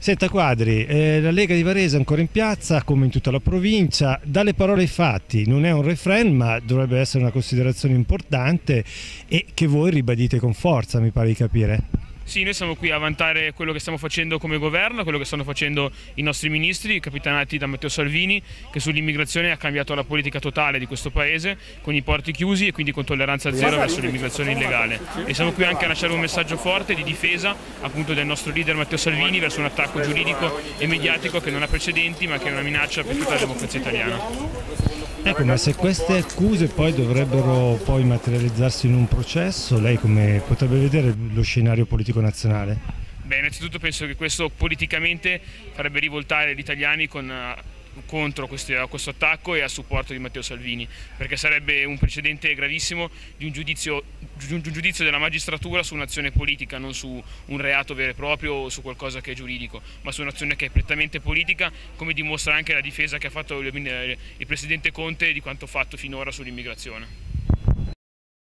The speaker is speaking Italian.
Senta Quadri, eh, la Lega di Varese è ancora in piazza come in tutta la provincia, dalle parole ai fatti non è un refrain ma dovrebbe essere una considerazione importante e che voi ribadite con forza mi pare di capire. Sì, noi siamo qui a vantare quello che stiamo facendo come governo, quello che stanno facendo i nostri ministri, capitanati da Matteo Salvini, che sull'immigrazione ha cambiato la politica totale di questo paese, con i porti chiusi e quindi con tolleranza zero verso l'immigrazione illegale. E siamo qui anche a lasciare un messaggio forte di difesa appunto del nostro leader Matteo Salvini verso un attacco giuridico e mediatico che non ha precedenti ma che è una minaccia per tutta la democrazia italiana. Ecco, ma se queste accuse poi dovrebbero poi materializzarsi in un processo, lei come potrebbe vedere lo scenario politico nazionale? Beh, innanzitutto penso che questo politicamente farebbe rivoltare gli italiani con contro questi, a questo attacco e a supporto di Matteo Salvini, perché sarebbe un precedente gravissimo di un giudizio, un giudizio della magistratura su un'azione politica, non su un reato vero e proprio o su qualcosa che è giuridico, ma su un'azione che è prettamente politica, come dimostra anche la difesa che ha fatto il Presidente Conte di quanto fatto finora sull'immigrazione.